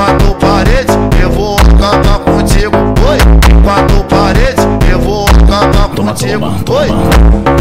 quatro paredes, eu vou acabar contigo. Oi, quatro paredes, eu vou acabar contigo. Oi.